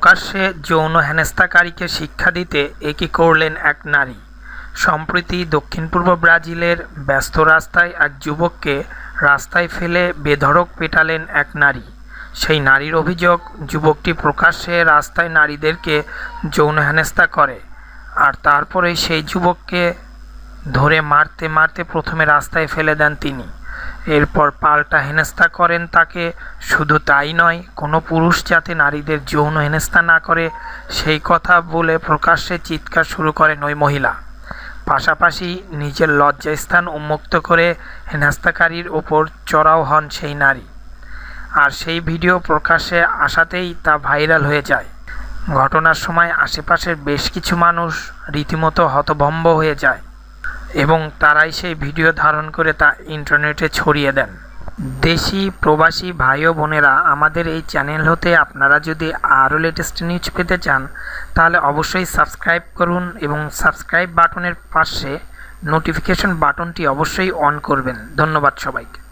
প্রকাশ্যে যৌন হেনস্থাকারীকে শিক্ষা দিতে একই করলেন এক নারী। সম্প্রতি দক্ষিণ পূর্ব ব্রাজিলের ব্যস্ত রাস্তায় এক যুবককে রাস্তায় ফেলে বেধড়ক পেটালেন এক নারী। সেই নারীর অভিযোগ, যুবকটি প্রকাশ্যে রাস্তায় নারীদেরকে যৌন হেনস্থা করে আর তারপরে সেই যুবককে ধরে মারতে মারতে প্রথমে রাস্তায় ফেলে দেন তিনি। এরপর পাল্টা হেনস্থা করেন তাকে। শুধু তাই নয়, কোনো পুরুষ যাতে নারীদের যৌন হেনস্থা না করে, সেই কথা বলে প্রকাশ্যে চিৎকার শুরু করেন ওই মহিলা। পাশাপাশি নিজের লজ্জাস্থান উন্মুক্ত করে হেনস্থাকারীর ওপর চড়াও হন সেই নারী। আর সেই ভিডিও প্রকাশ্যে আসাতেই তা ভাইরাল হয়ে যায়। ঘটনার সময় আশেপাশের বেশ কিছু মানুষ রীতিমতো হতভম্ব হয়ে যায়। এবং তারাই সেই ভিডিও ধারণ করে তা ইন্টারনেটে ছড়িয়ে দেন। দেশি, প্রবাসী ভাই ও বোনেরা, আমাদের এই চ্যানেল হতে আপনারা যদি আরও লেটেস্ট নিউজ পেতে চান, তাহলে অবশ্যই সাবস্ক্রাইব করুন এবং সাবস্ক্রাইব বাটনের পাশে নোটিফিকেশন বাটনটি অবশ্যই অন করবেন। ধন্যবাদ সবাইকে।